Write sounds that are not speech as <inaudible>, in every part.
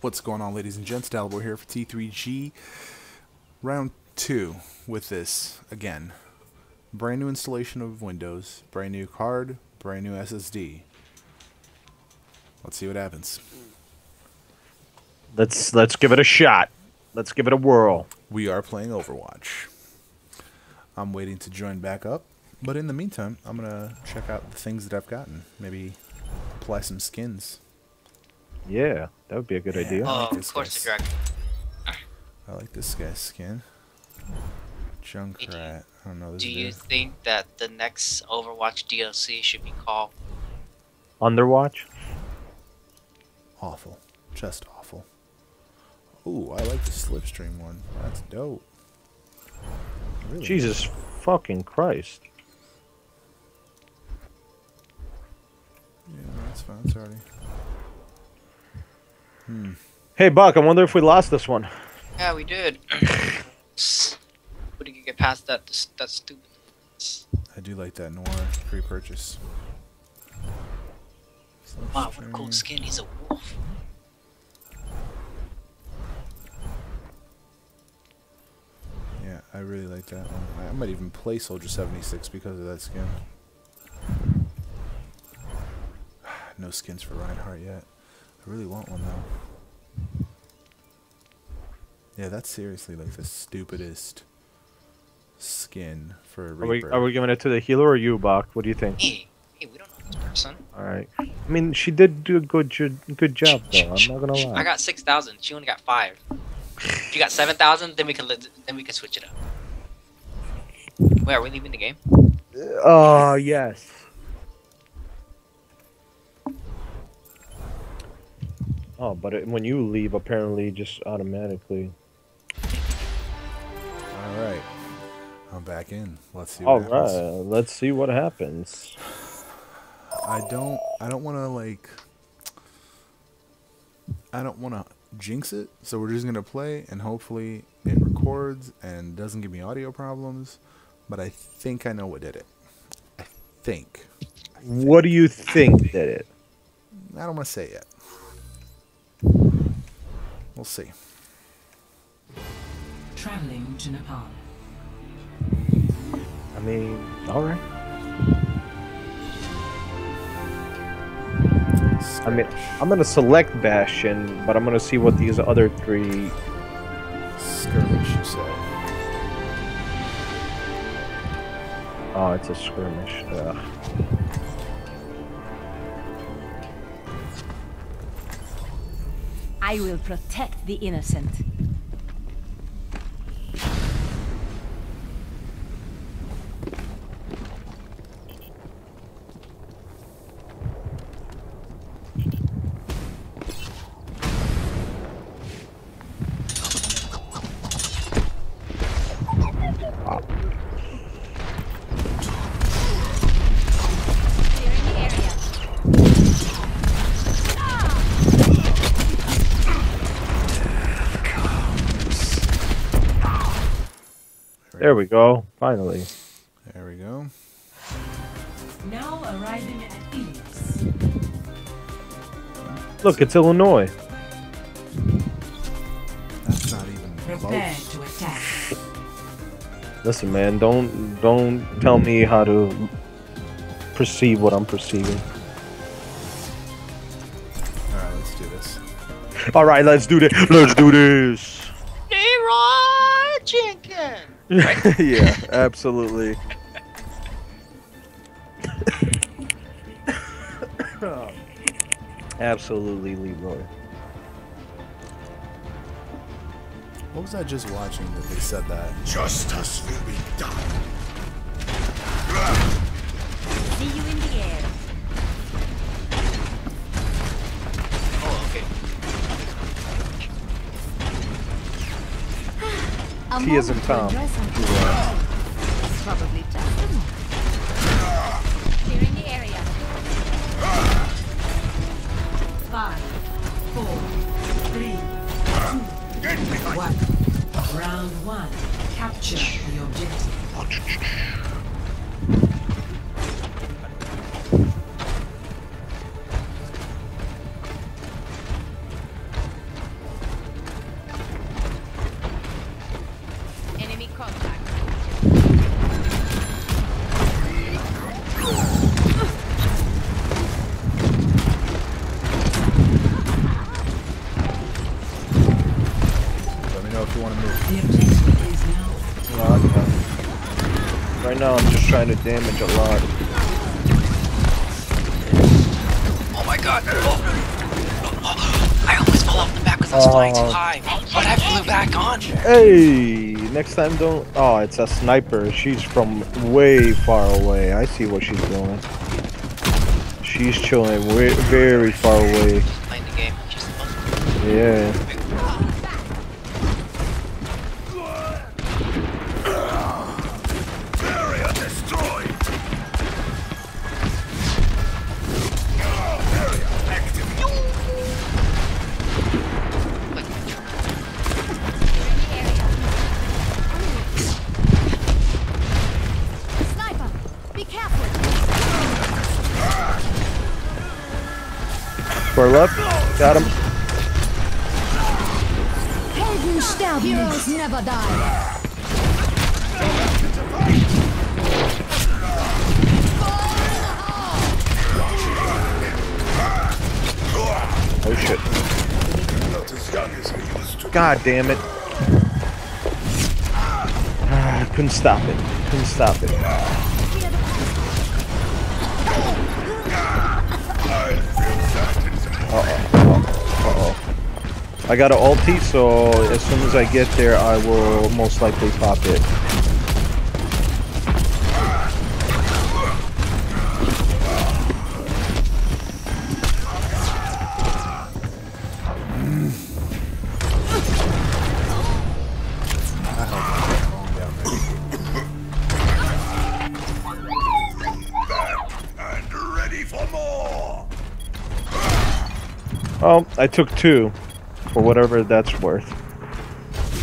What's going on, ladies and gents? Dalibor here for T3G. Round two with this again. Brand new installation of Windows, brand new card, brand new SSD. Let's see what happens. Let's let's give it a shot. Let's give it a whirl. We are playing Overwatch. I'm waiting to join back up, but in the meantime, I'm gonna check out the things that I've gotten. Maybe apply some skins. Yeah, that would be a good Yeah. idea. Oh, I like Oh, of course guy's- the dragon. I like this guy's skin. Junkrat. I don't know. This Do is you good. think that the next Overwatch DLC should be called Underwatch. Awful. Just awful. Ooh, I like the Slipstream one. That's dope. Really Jesus fucking Christ. Yeah, that's fine. It's already. Hmm. Hey Buck, I wonder if we lost this one. Yeah, we did. But you can get past that that stupid. I do like that noir pre-purchase. Wow, what a cool skin. He's a wolf. Yeah, I really like that one. I might even play Soldier 76 because of that skin. <sighs> No skins for Reinhardt yet. I really want one though. Yeah, that's seriously like the stupidest skin for a Are we are we giving it to the healer or you, Buck? What do you think? Hey, hey, we don't know this person. All right. I mean, she did do a good good job though. I'm not gonna lie. I got six thousand. She only got five. If you got seven thousand, then we can then we can switch it up. Wait, are we leaving the game? Oh yes. Oh, but it, when you leave, apparently, just automatically. All right, I'm back in. Let's see. All What right, let's see what happens. I don't. I don't want to like. I don't want to jinx it, so we're just gonna play, and hopefully it records and doesn't give me audio problems. But I think I know what did it. I think. What do you think did it? I don't want to say it yet. We'll see. Traveling to Nepal. I mean, all right. I mean, I'm gonna select Bastion, but I'm gonna see what these other three. skirmish. You say? Oh, it's a skirmish. Ugh. I will protect the innocent. Clearing the area. There we go. Finally. There we go. Now arriving at Phoenix. Look, it's Illinois. That's not even Prepare close. to attack. Listen, man, don't don't tell me how to perceive what I'm perceiving. All right, let's do this. All right, let's do this. Let's do this. Leroy Jenkins. <laughs> yeah, <laughs> absolutely. <coughs> absolutely, Leroy. What was I just watching that they said that? Justice will be done. A T as in moment Tom. address something. It's probably just. Clearing the area. Five, four, three, two, one. Round one. Capture the objective. Now, I'm just trying to damage a lot. Oh my god! Oh. I almost fell off the back because I was flying too Oh. high. But I flew back on. Hey, next time don't. Oh, it's a sniper. She's from way far away. I see what she's doing. She's chilling way, very far away. Playing the game. She's supposed to Yeah. God damn it. Ah, couldn't stop it. Couldn't stop it. Uh oh. I got an ulti, so as soon as I get there, I will most likely pop it. Oh, I took two, for whatever that's worth.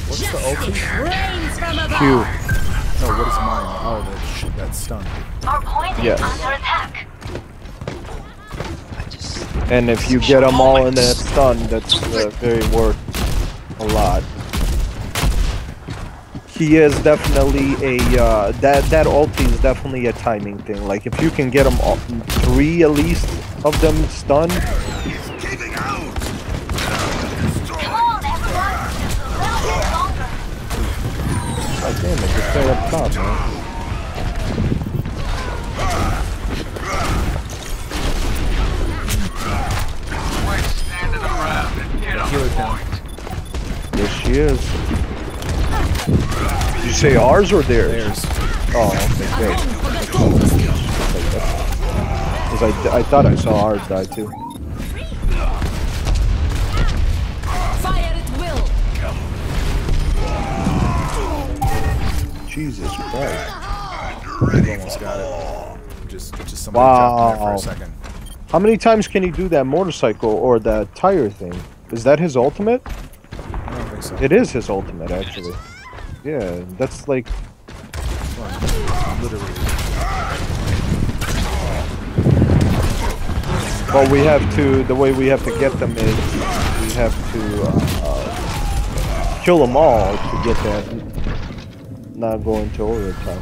What's the ulti? Rains from above. Q. No, what is mine? Oh, that shit, that stun. Our point Yes. under attack. And if you get them all in that stun, that's uh, very worth a lot. He is definitely a uh, that that ulti is definitely a timing thing. Like if you can get them all, three at least of them stunned, He's giving out. Come on, everyone. Just a little bit longer. God damn it, up top, man. It. Yes, she is. Did you say ours or theirs? There's. Oh, okay, great. Because I, I thought I saw ours die too. Jesus Christ. You almost got it. Just, just somebody in there for Wow. a second. How many times can he do that motorcycle or that tire thing? Is that his ultimate? I don't think so. It is his ultimate, actually. Yeah, that's like. Literally. Well, we have to. The way we have to get them is we have to uh, uh, kill them all to get that. Not go into overtime.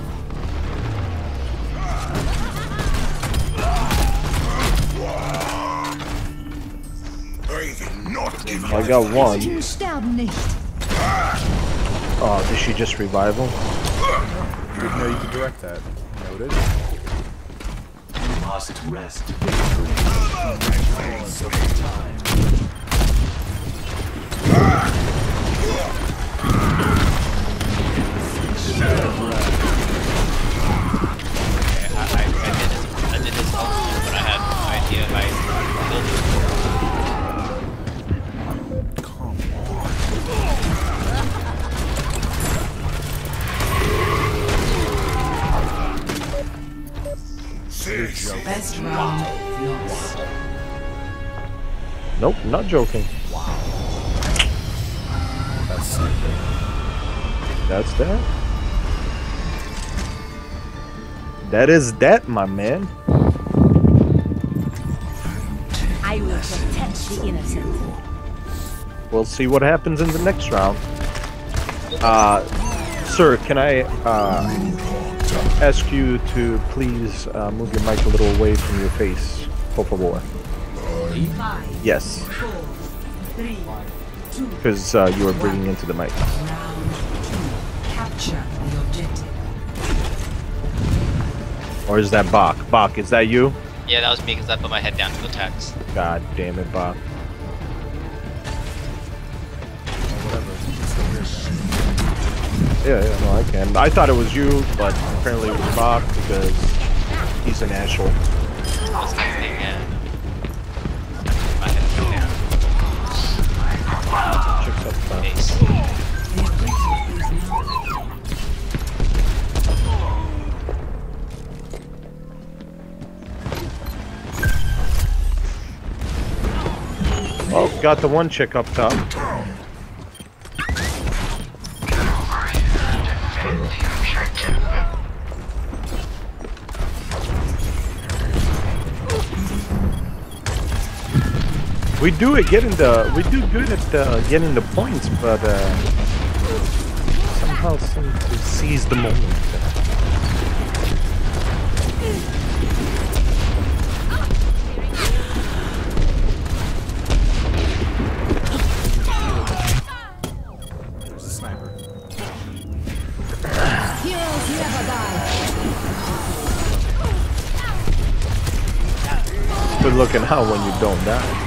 Braving, I got one. Helden sterben nicht. Oh, did she just revive him? Didn't know you could direct that. Noted. Must rest. I, Nope, not joking. That's That's that. That is that, my man. I will protect the innocent. We'll see what happens in the next round. Uh, sir, can I uh, ask you to please uh, move your mic a little away from your face, por favor? Five, Yes. four, three, two. because uh, you were breathing into the mic. Round two. Capture the objective. Or is that Bach? Bach, is that you? Yeah, that was me because I put my head down to go text. God damn it, Bach. Yeah, yeah, no, I can. I thought it was you, but apparently it was Bach because he's an asshole. That's the thing, yeah. My head down. Chicks up got the one chick up top. We do it getting the we do good at uh, getting the points, but uh, somehow seem to seize the moment. Looking out when you don't die.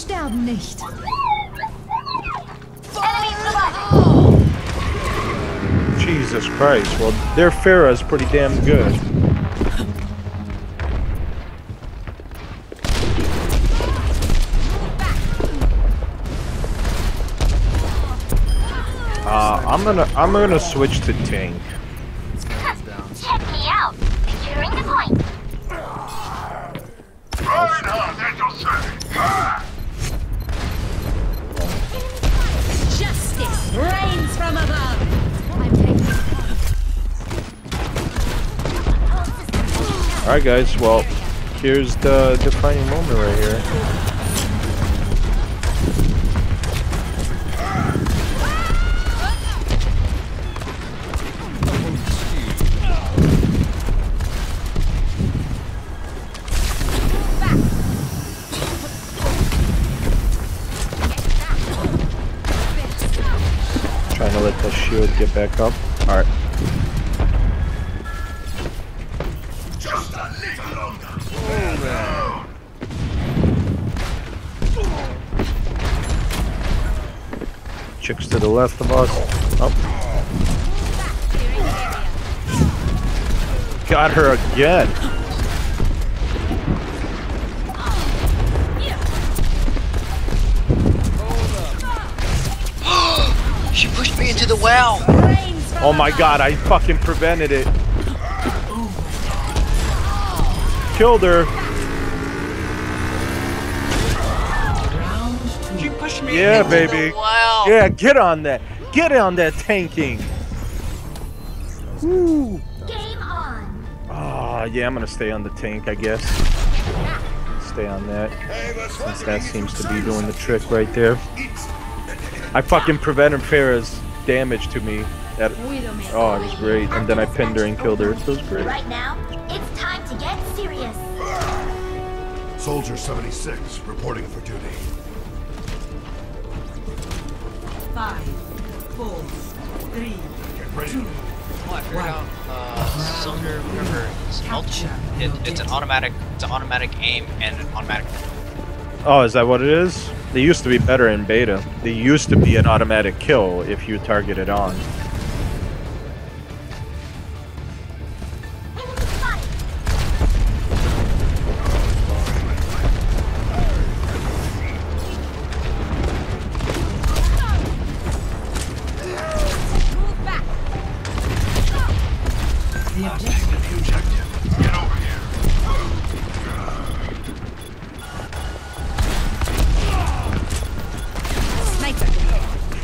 Sterben nicht. Jesus Christ. Well, their Pharah's pretty damn good. Uh, I'm gonna I'm gonna switch to tank. All right, guys. Well, here's the defining moment right here. Trying to let the shield get back up. All Chicks to the left of us. Oh. Got her again. <gasps> She pushed me into the well. Oh my god, I fucking prevented it. Killed her. She me Yeah, into baby. the well. Yeah, get on that. Get on that tanking. Game on. Ah, yeah, I'm gonna stay on the tank, I guess. Stay on that. Since that seems to be doing the trick right there. I fucking prevented Pharah's damage to me. That oh, it was great. And then I pinned her and killed her. It was great. Right now, it's time to get serious. Soldier 76 reporting for duty. Five, four, three, Get ready. two. I figured out uh, Soldier River. It's, multi- it, it's an automatic. It's an automatic aim and an automatic. Oh, is that what it is? They used to be better in beta. They used to be an automatic kill if you target it on.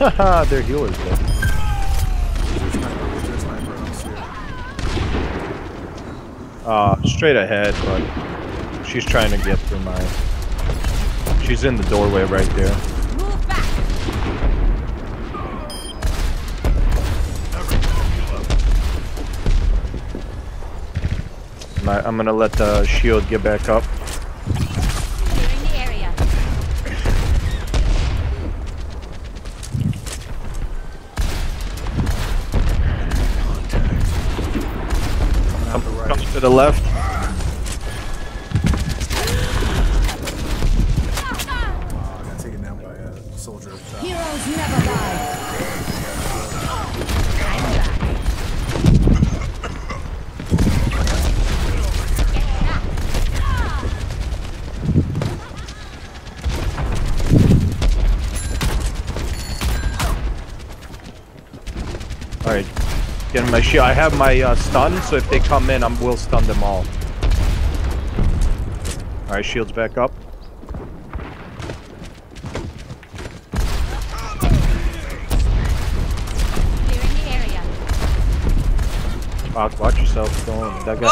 <laughs> Haha, their healers though. Uh, straight ahead, but she's trying to get through my. She's in the doorway right there. I'm gonna let the shield get back up. Shield. I have my uh, stun, so if they come in, I will stun them all. All right, shields back up. Clearing the area. Watch, watch yourself. Don't. That guy.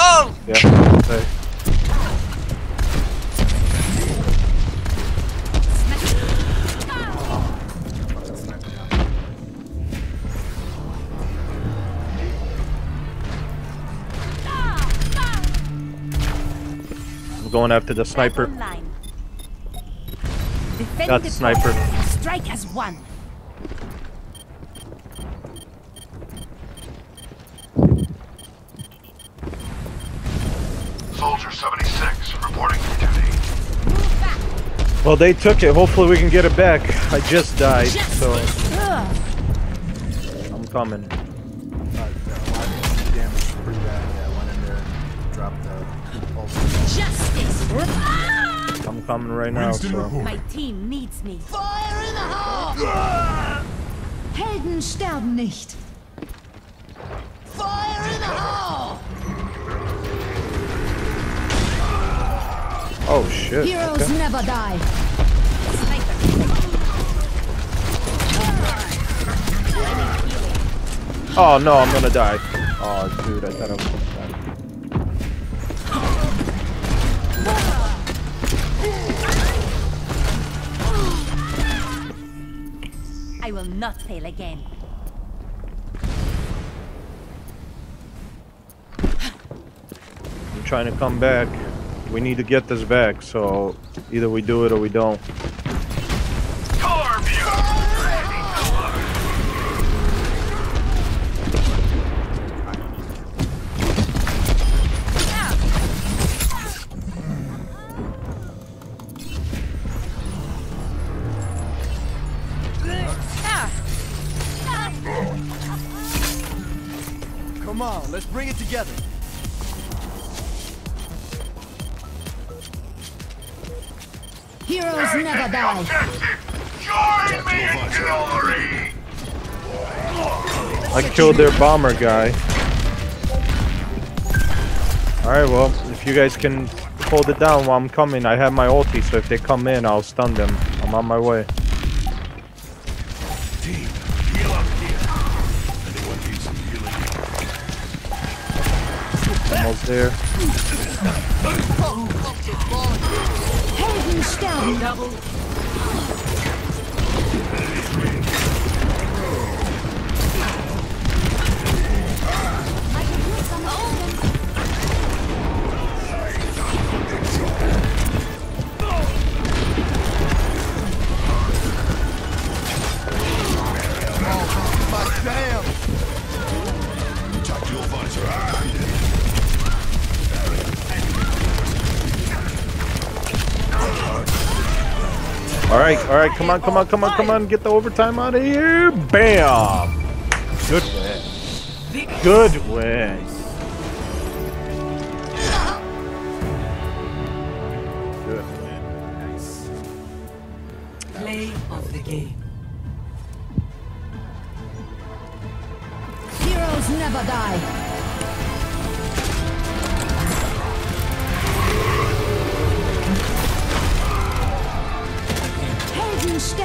Going after the sniper. Online. Defend Got the the sniper. Strike as one. Soldier 76 reporting for duty. Well, they took it. Hopefully, we can get it back. I just died, so I'm coming. Coming right now. So My team needs me. fire Helden sterben nicht. oh shit. Heroes Okay. never die. Oh no, I'm gonna die. Oh dude, I thought I was not fail again. I'm trying to come back. We need to get this back, so either we do it or we don't. On, let's bring it together. Heroes never die. Join me in glory! I killed their bomber guy. Alright, well, if you guys can hold it down while I'm coming, I have my ulti, so if they come in, I'll stun them. I'm on my way. There. Helden All right, come on, come on, come on, come on, get the overtime out of here. Bam! Good win. Good win.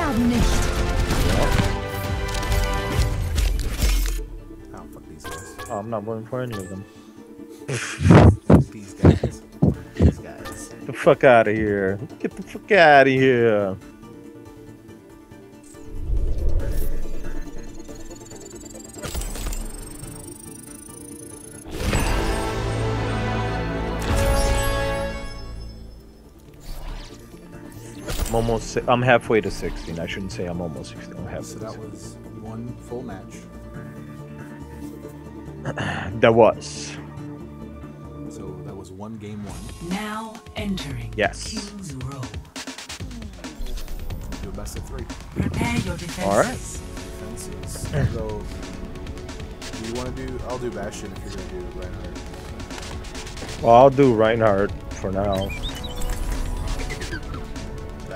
Sterben nicht. Oh, fuck these guys. Oh, I'm not voting for any of them. These guys. These guys. Get the fuck out of here. Get the fuck out of here. Almost. I'm halfway to 16. I shouldn't say I'm almost 16. I'm halfway. So to that 16. was one full match. <clears throat> That was. So that was one game one. Now entering Yes. King's Row. Do a best of three. Prepare your defenses. All right. Defenses. so, do you want to do? I'll do Bastion if you're gonna do Reinhardt. Well, I'll do Reinhardt for now.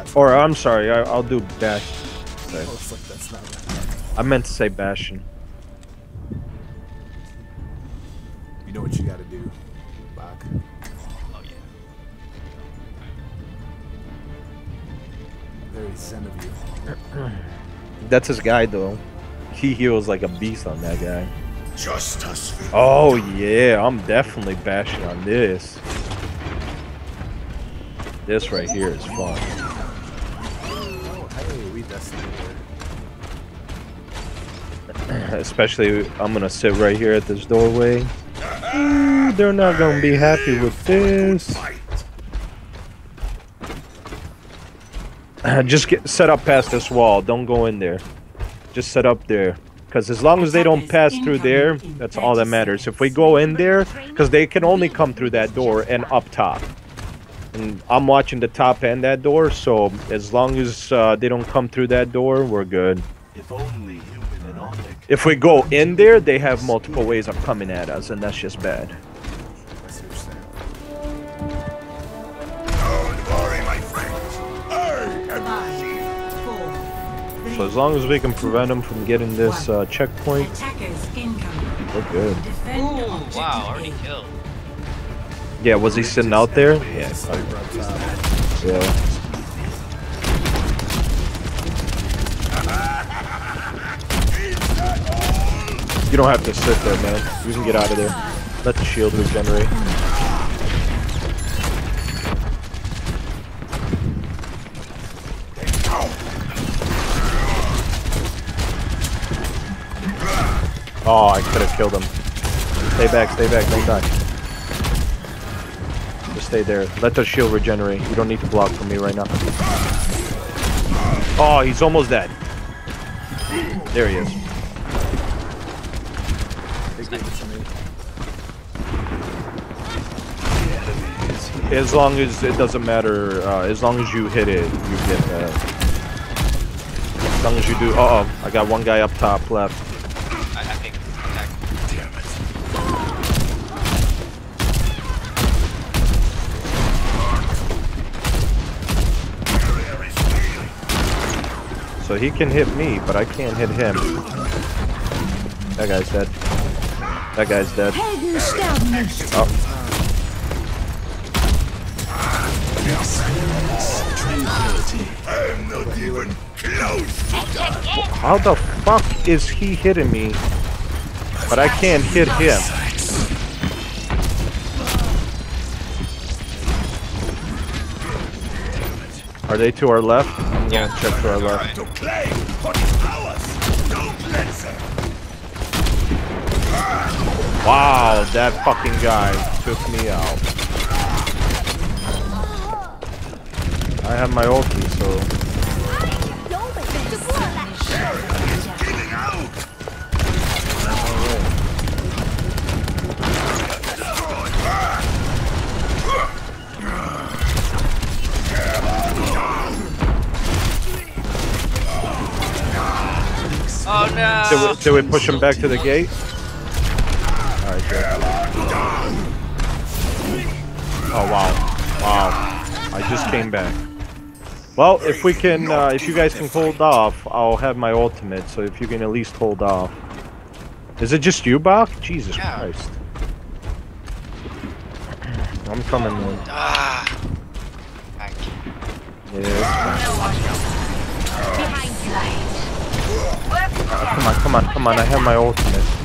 That's Or I'm sorry, I, I'll do Bash. Oh, it's like that's not Reinhardt. I meant to say Bastion. You know what you got to do, Bach. Oh yeah. Very zen of you. <clears throat> That's his guy though. He heals like a beast on that guy. Justice. Oh yeah, I'm definitely bashing on this. This right here is fun. Destiny. <clears throat> Especially, I'm gonna sit right here at this doorway. Ooh, they're not gonna be happy with this. <clears throat> Just get set up past this wall. Don't go in there. Just set up there. Because as long as they don't pass through there, that's all that matters. If we go in there, because they can only come through that door and up top. And I'm watching the top and that door, so as long as uh, they don't come through that door, we're good. If only human and If we go in there, they have multiple ways of coming at us, and that's just bad. I see what you're saying. Don't worry, my friends. I am Five, four, three, So as long as we can prevent them from getting this uh, checkpoint, attackers incoming. we're good. Ooh, wow, already killed. Yeah, was he sitting out there? Yeah. Top. Yeah. You don't have to sit there, man. You can get out of there. Let the shield regenerate. Oh, I could have killed him. Stay back, stay back, don't die. Stay there. Let the shield regenerate. You don't need to block for me right now. Oh, he's almost dead. There he is. They gave it to me. As long as it doesn't matter, uh, as long as you hit it, you get that. As long as you do. Uh oh, I got one guy up top left. I, I think. attack. Damn it. Barrier is healing. So he can hit me, but I can't hit him. That guy's dead. That guy's dead. Helden sterben nicht. Oh, I'm not even close. how the fuck is he hitting me? But I can't hit him. Are they to our left? I'm Yeah. gonna our left. To claim what is ours. Don't let them. Wow, that fucking guy took me out. I have my ulti, so no! Did we, did we push him back to the gate? Alright. Oh, wow. Wow. I just came back. Well, if we can, uh, if you guys can hold off, I'll have my ultimate, so if you can at least hold off. Is it just you, Bach? Jesus Yeah. Christ. I'm coming in. Ah. Yeah, Behind you. Come on, come on, come on, I have my ultimate.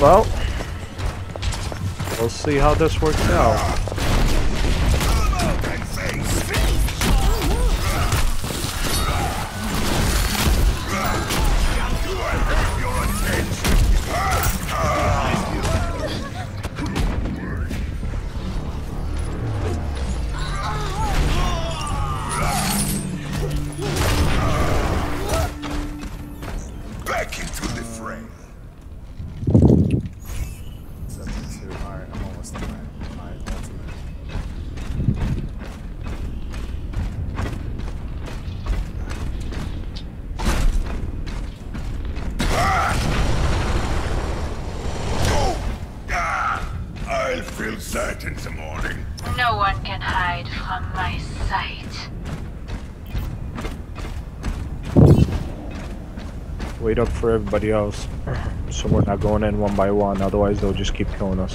Well, we'll see how this works out. Everybody else. So we're not going in one by one, otherwise they'll just keep killing us.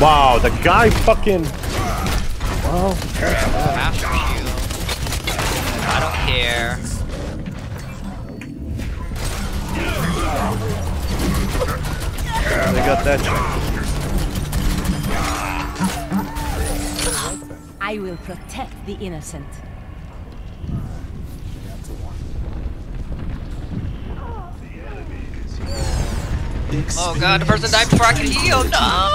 Wow, the guy fucking. Well, Master shield. I don't care. They got that check. I will protect the innocent. Oh god, the person died before I could heal. No!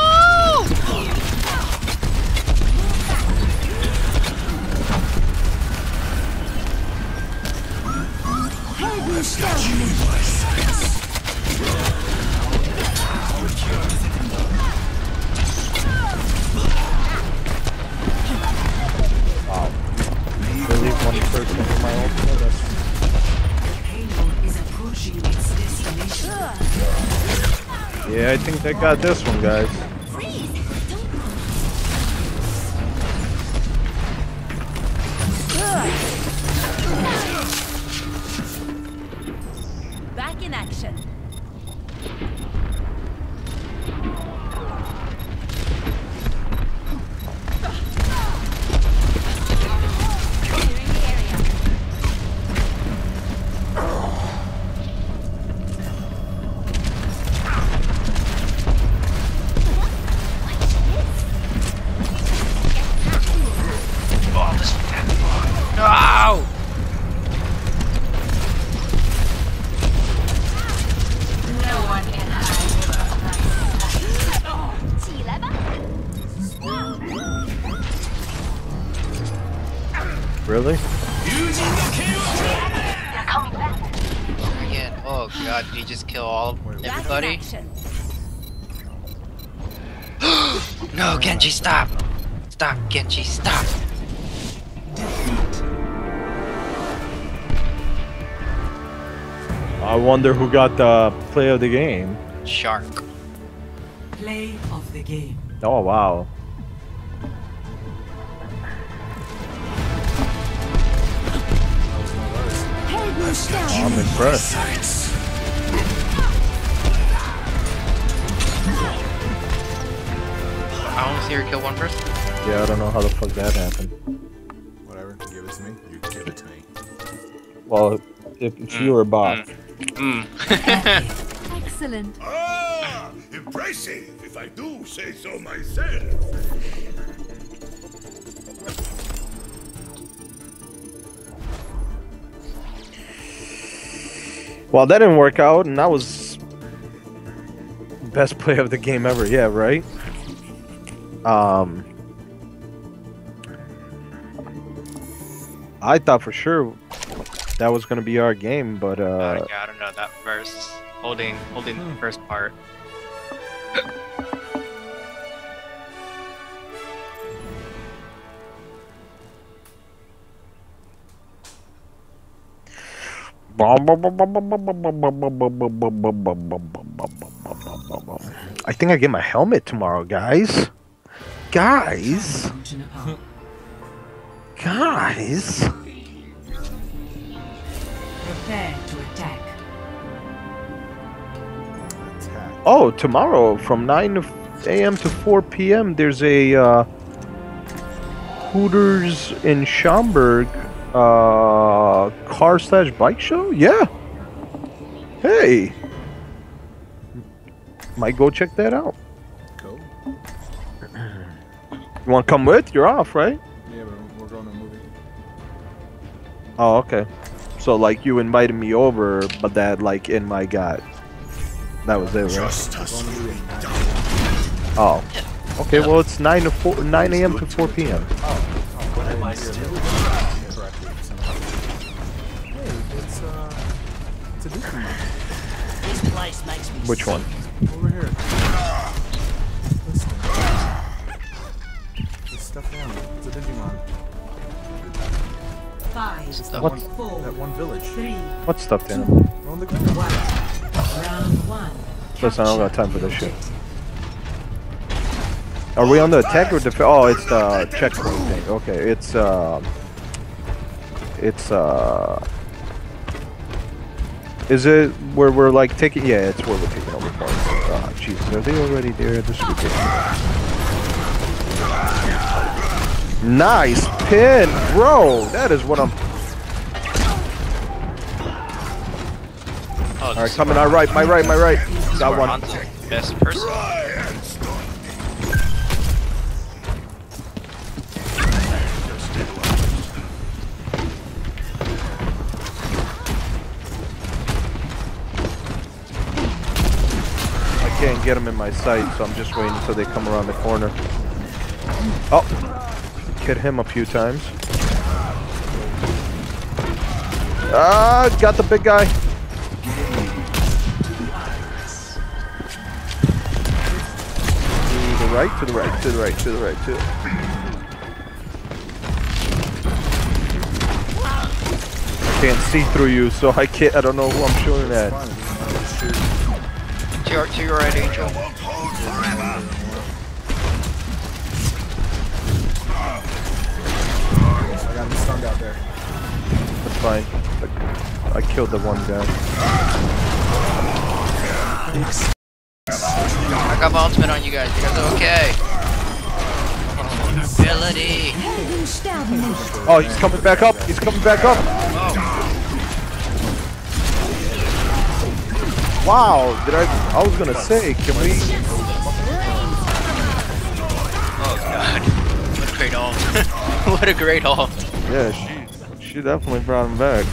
Really Yeah, I think they got this one, guys. Really? They're coming back. Again. Oh god, did you just kill all of Back in everybody? <gasps> No, Genji, stop! Stop, Genji, stop! I wonder who got the play of the game. Shark. Play of the game. Oh wow. I'm impressed. I only see her kill one person. Yeah, I don't know how the fuck that happened. Whatever, give it to me. You give it to me. Well, if, if you were Bach, Mm. <laughs> Excellent. Ah, impressive, if I do say so myself. Well, that didn't work out, and that was best play of the game ever. Yeah, right. Um, I thought for sure that was gonna be our game, but Uh, uh, yeah, I don't know that first holding holding the first part. I think I get my helmet tomorrow, guys. Guys, guys. Prepare to attack. Oh, tomorrow from 9 a.m. to 4 p.m. There's a uh, Hooters in Schaumburg uh, car slash bike show. Yeah. Hey. Might go check that out. Go. You want to come with? You're off, right? Yeah, but we're going to a movie. Oh, okay. So like you invited me over, but that like in my gut. That was it, right? Justice. Oh. Okay, well it's 9 to 4 9 a.m. to 4 p.m. Hey, Which one? over here. This thing. This stuffed animal. It's a Digimon. Five, It's that What? one, four, that one village. three, What stuffed animal? On the ground. one. Round one. Listen, I don't got time for this shit. Are we on the attack or defense? Oh, it's the checkpoint thing. Okay, it's uh, it's uh, is it where we're like taking? Yeah, it's where we're taking over parts. Ah, Jesus, are they already there? This is ridiculous. Nice pin, bro. That is what I'm. Oh, All right, coming our right, my right, my right. Got one. Best person. Get them in my sight, so I'm just waiting until they come around the corner. Oh, hit him a few times. Ah, got the big guy. To the right, to the right, to the right, to the right, to. I can't see through you, so I can't. I don't know who I'm shooting at. Your, to your right, Angel. I got him stunned out there. That's fine. I, I killed the one guy. I got my ultimate on you guys. You guys are okay. Ability. Oh, he's coming back up. He's coming back up. Wow. Did I? I was gonna say, can we? Oh god. What a great ult. <laughs> what a great ult. Yeah, she, she definitely brought him back.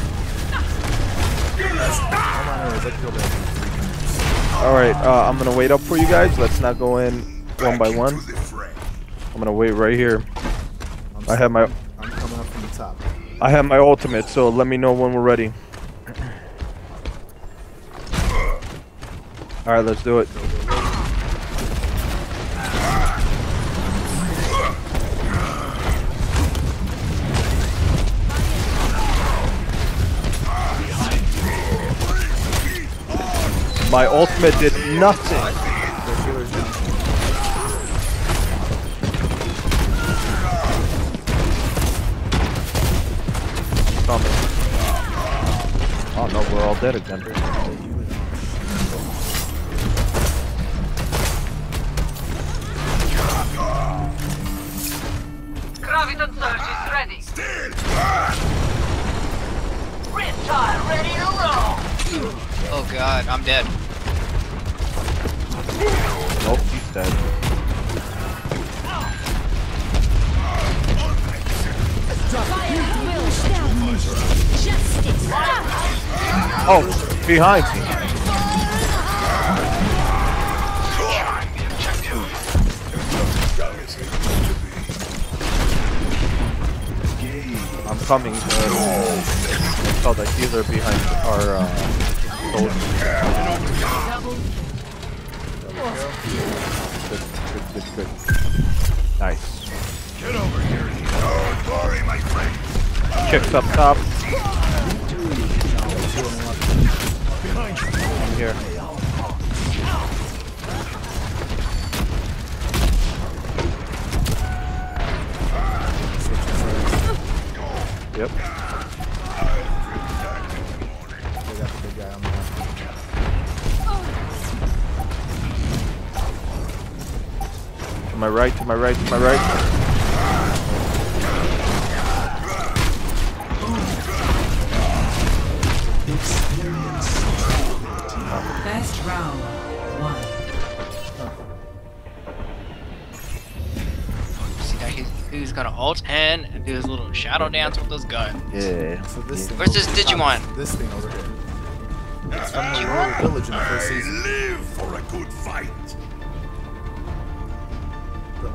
All right. Uh, I'm gonna wait up for you guys. Let's not go in one by one. To the fray. I'm gonna wait right here. I'm I have my I'm coming up from the top. I have my ultimate, so let me know when we're ready. All right, let's do it. My ultimate did nothing. Oh no, we're all dead again. God, I'm dead. Nope, he's dead. Oh, behind me. I'm coming. Uh, oh, the healer behind our uh, soldier. Good, good, good, good. Nice. Get over here. Don't worry, my friend. Chicks up top. My right, to my right, to my right. Best round. One. See that? He, he's got an ult and do his little shadow dance with his gun. Yeah. So this thing Where's this here. Digimon? This thing over here. It's from the rural village in the first I live for a good fight.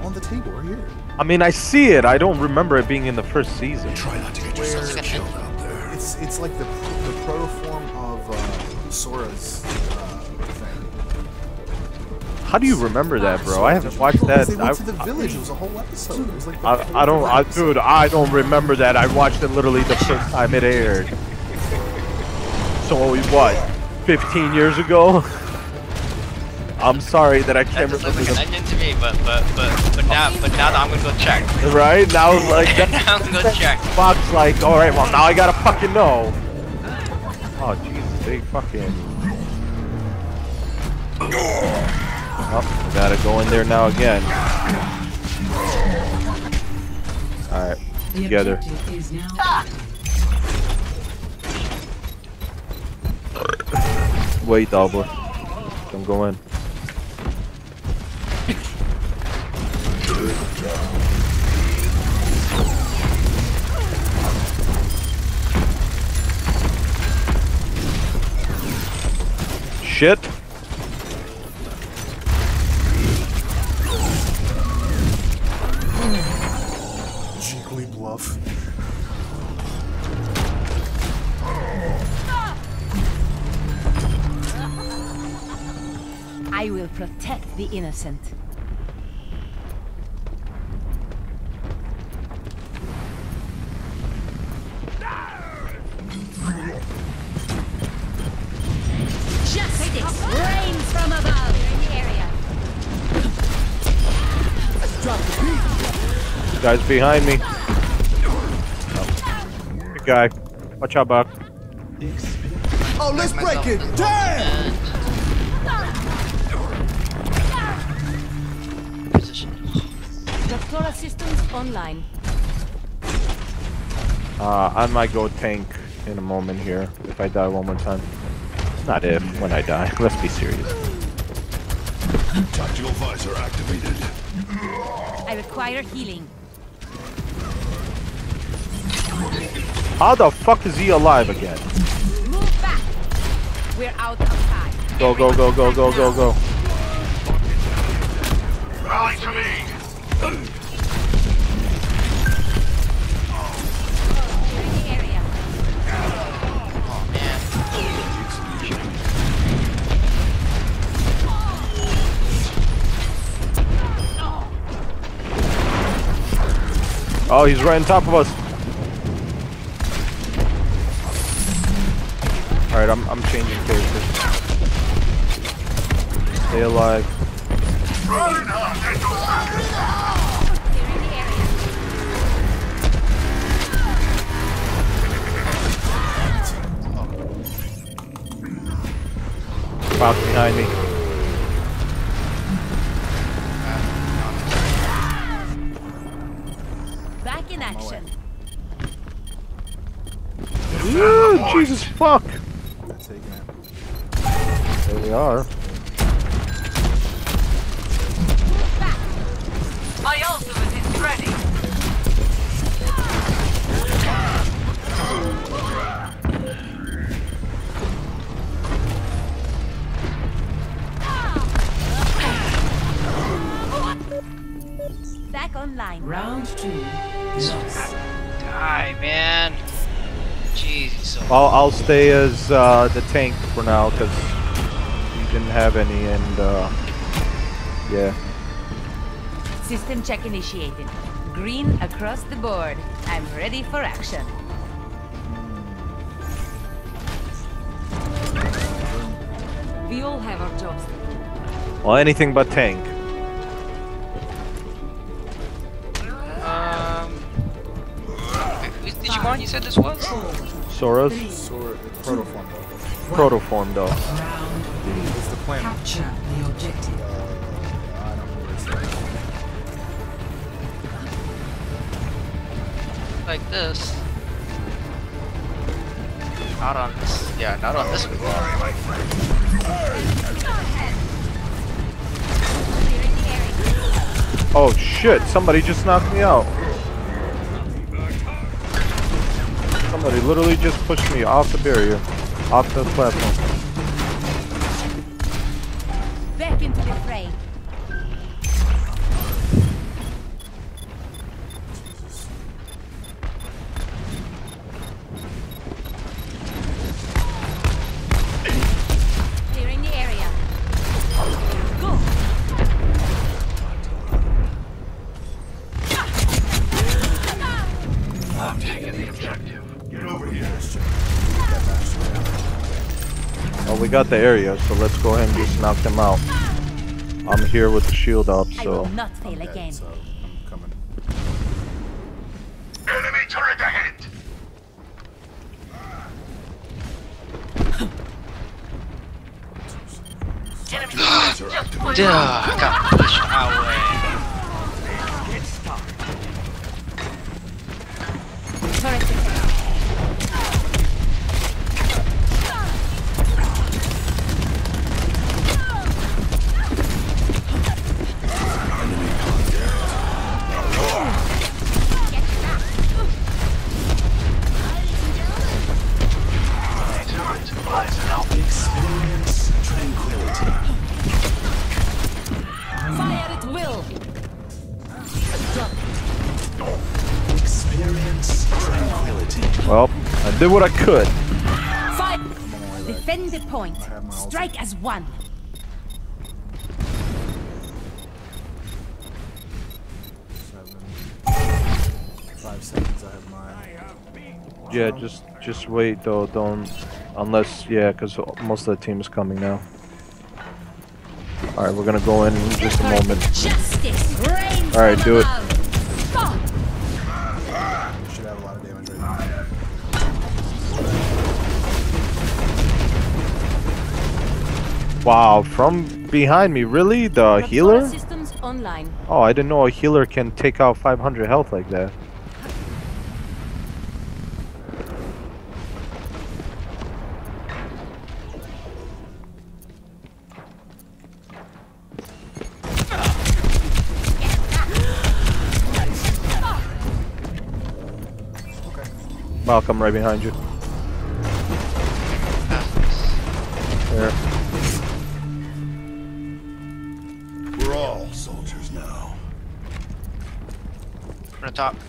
They're on the table right here. I mean, I see it. I don't remember it being in the first season. Try not to get yourself killed out there. It's it's like the the proto form of uh, Sora's uh, thing. How do you remember that, bro? I haven't watched that. They went I, to the village. It was a whole episode. It was like the I, I don't, I, dude, I don't remember that. I watched it literally the first time it aired. So what? 15 years ago? <laughs> I'm sorry that I can't just looks remember like an onion to me, but but but but now but now that I'm gonna go check. right now. <laughs> Like now that, I'm gonna go check. Fox, like, all right, well now I gotta fucking know. Oh Jesus, they fucking. Oh, gotta go in there now again. All right, together. objective is now Wait, double. Don't go Shit. Jigglypuff. I will protect the innocent. Guys behind me. Good guy. Watch out, Buck. Oh, let's break it. Damn! Position. Doctoral systems online. Uh, I might go tank in a moment here if I die one more time. Not if, when I die. <laughs> Let's be serious. Tactical visor activated. I require healing. How the fuck is he alive again? Move back. We're out of time. Go, go, go, go, go, go, go. Rally to me. Oh. Oh, he's right on top of us. Alright, I'm, I'm changing characters. Stay alive. They're in. Fox behind me. Back in action. Ooh, Jesus fuck! taking it. There they are. My ultimate is ready. Back online. Round two. I'll, I'll stay as uh, the tank for now because you didn't have any and uh, yeah. System check initiated. Green across the board. I'm ready for action. We all have our jobs. Well, anything but tank. Um. Who's Digimon you said this was? Sora's Sort protoform though. protoform though. Round three. What's the plan? Capture the objective. Uh, I don't know where it's. Like this. Not on this. Yeah, not on this one. Oh shit! Somebody just knocked me out. Somebody literally just pushed me off the barrier, off the platform. Got the area, so let's go ahead and just knock them out. I'm here with the shield up, I so will not fail again. So I'm coming. Enemy turret ahead. Enemy turrets are well, I did what I could. Fire. Defend the point. Strike as one. Seven. Five seconds. I have mine. Yeah, just just wait though. Don't unless yeah, because most of the team is coming now. All right, we're gonna go in in just a moment. All right, do it. Wow, from behind me, really? The healer? Oh, I didn't know a healer can take out 500 health like that. Malcolm right behind you. Top.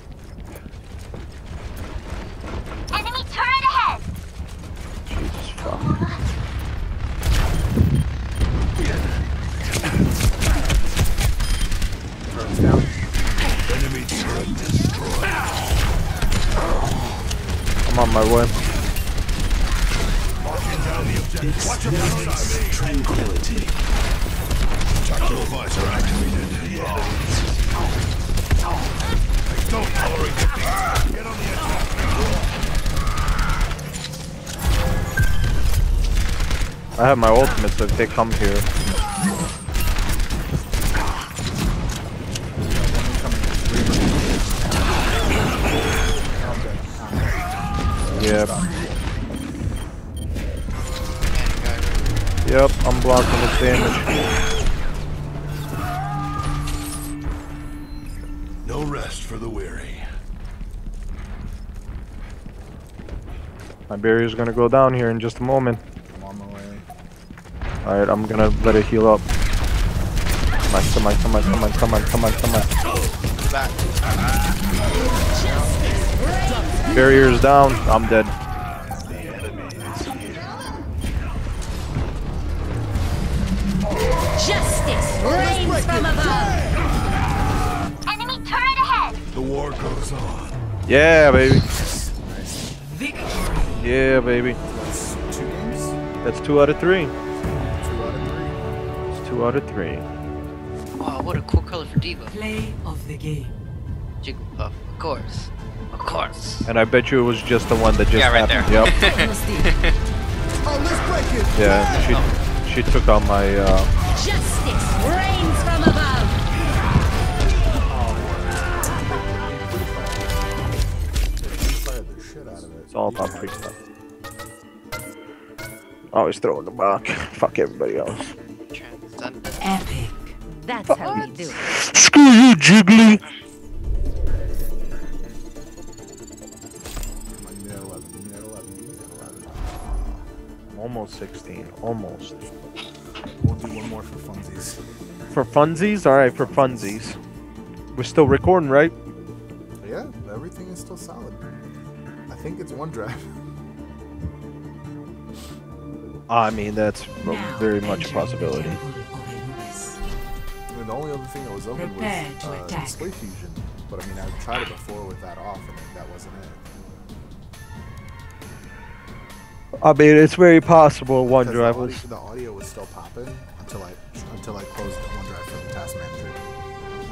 I have my ultimate, so if they come here. Yep. Yep, I'm blocking the damage. No rest for the weary. My barrier's gonna go down here in just a moment. I'm on my way. Alright, I'm gonna let it heal up. Come on, come on, come on, come on, come on, come on, come on. Back. Barriers down. I'm dead. Justice reigns from above. Enemy turret ahead. The war goes on. Yeah, baby. Victory. Yeah, baby. That's two games? That's two out of three. Two out of three. Wow, what a cool color for D.Va. Play of the game. Jig- Of course. Of course. And I bet you it was just the one that just Yeah, right happened. there. Yep. <laughs> Oh, let's break it. Yeah, she she took out my uh Justice reigns from above. Fired the shit out of it. it's all about free stuff. Always throwing the back. <laughs> Fuck everybody else. Transcendent. Epic. That's how we do it. Screw you, Jiggly! Come on, you need 11. You need 11. You need 11. Almost 16. Almost. We'll do one more for funsies. For funsies? Alright, for funsies. We're still recording, right? Yeah, everything is still solid. I think it's OneDrive. I mean, that's Now very much a enter possibility. Mean, the only other thing that was open Prepare was to uh, attack. DisplayFusion. But I mean, I've tried it before with that off, and that wasn't it. I mean, it's very possible the OneDrive audio, was. the audio was still popping until I until I closed OneDrive from the task manager.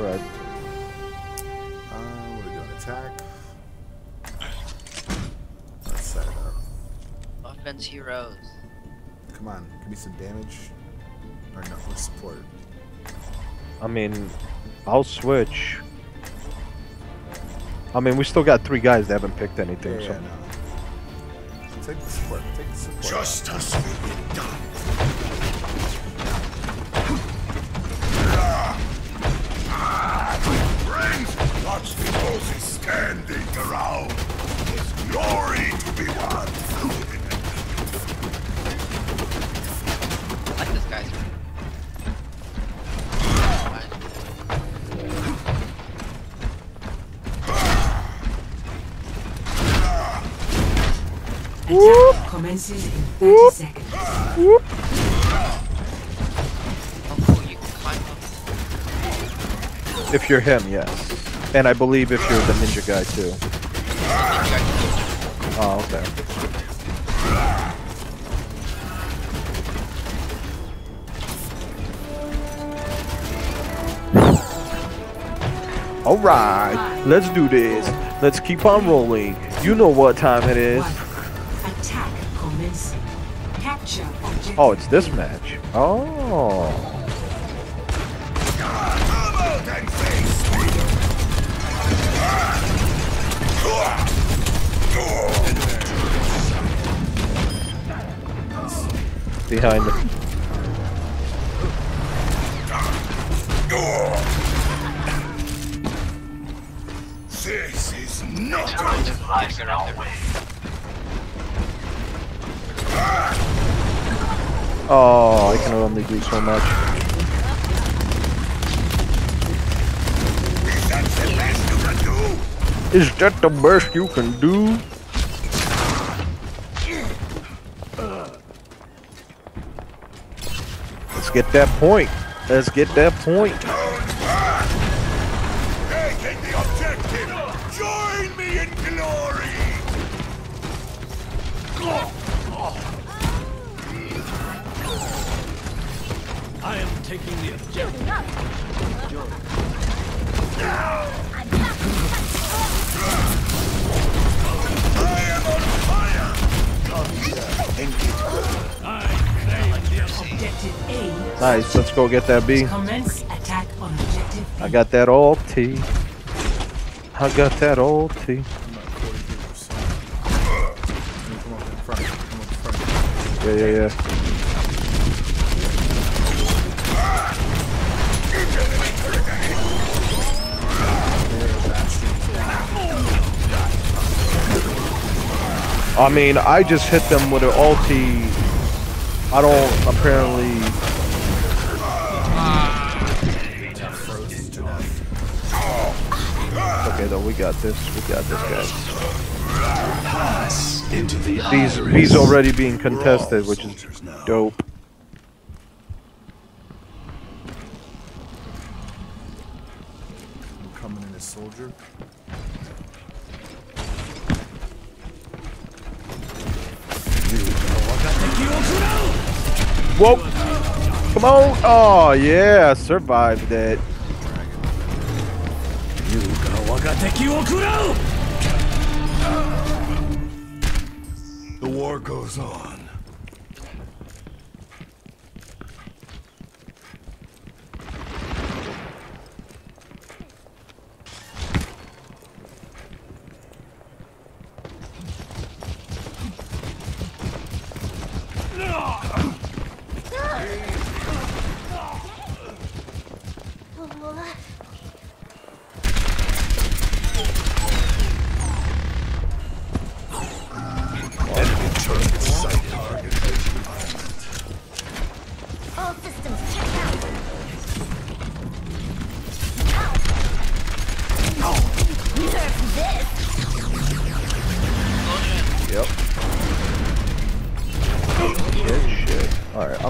Right. Uh, what are we doing? Attack. Let's set it up. Offense heroes. Come on, give me some damage. Or no, support. I mean, I'll switch. I mean, we still got three guys that haven't picked anything, Yeah, so. yeah, no. Take the support. Take the support. Justice will be done. Friends, watch the roses standing around. There's glory to be won. I like this guy's. Attack commences in 30 seconds. If you're him, yes. And I believe if you're the ninja guy too. Oh, okay. Alright, let's do this. Let's keep on rolling. You know what time it is. Oh, it's this match. Oh. Behind the This is not Get her out there. Oh, I can only do so much. Is that the best you can do? Let's get that point. Let's get that point. Go get that B. Commence attack on objective B. I got that ulti. I got that ulti. I'm at 43%. Come up in front. Come up in front. Yeah, yeah, yeah. I mean, I just hit them with an ulti. I don't apparently. Okay though. We got this. We got this, guys. Pass into the These iris. these already being contested, which is dope. I'm coming in as soldier. Whoa! Come on! Oh yeah, survived it. The war goes on.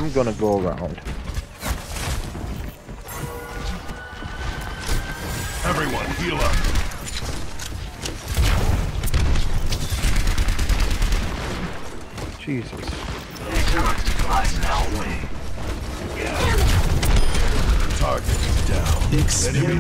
I'm gonna go around. Everyone, heal up. Jesus. Target down. Enemy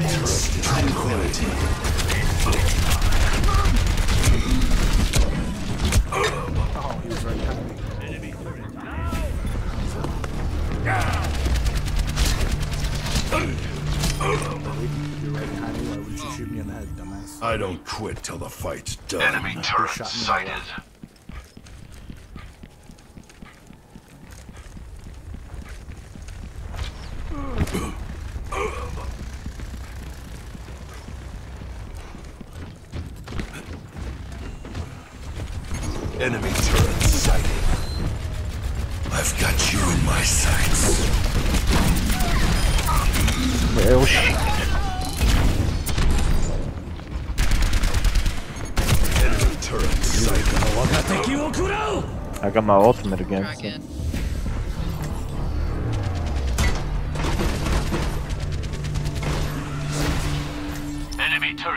quit till the fight's done. Enemy turret sighted. My ultimate again. so- Kraken.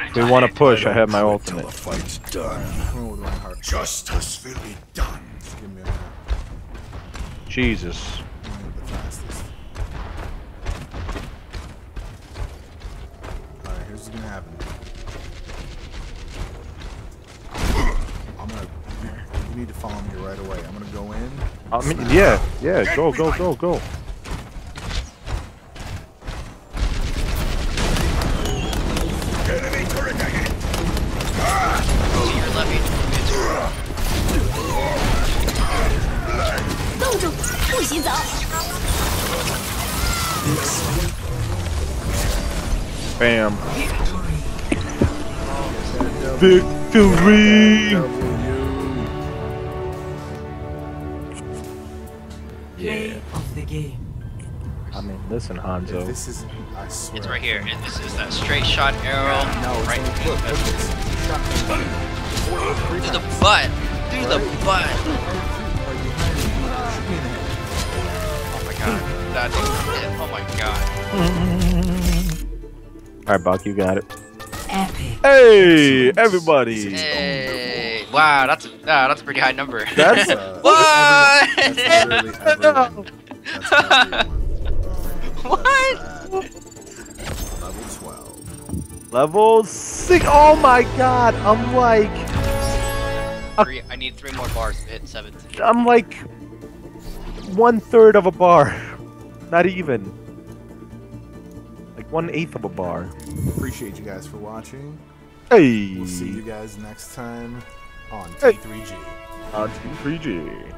If we want to push, I have my ultimate. The fight's done. Coming with my heart. Justice will be done. Give me a. Jesus. I'm gonna be the. Alright, here's what's gonna happen. I'm gonna. <laughs> You need to follow me right away. I'm gonna go in. I mean, yeah, yeah. Go, go, go, go. Enemy turret I mean, listen, If Hanzo. this isn't, I swear. It's right here, and this is that straight shot arrow. No, right only through the, look, it's shot me three through the butt. Through the butt. Right behind me. Shoot me in the head. Oh my god. That dude. Oh my god. Alright, Buck, you got it. Epic. Hey, everybody! Hey. Wow, that's a, ah, that's a pretty high number. That's- Uh, <laughs> what? That's literally everyone. That's everyone. <laughs> What? Level 12. Level 6! Oh my god! I'm like. Three, I need three more bars to hit 17. I'm like. One third of a bar. <laughs> Not even. Like one eighth of a bar. Appreciate you guys for watching. Hey! We'll see you guys next time on T3G. On T3G.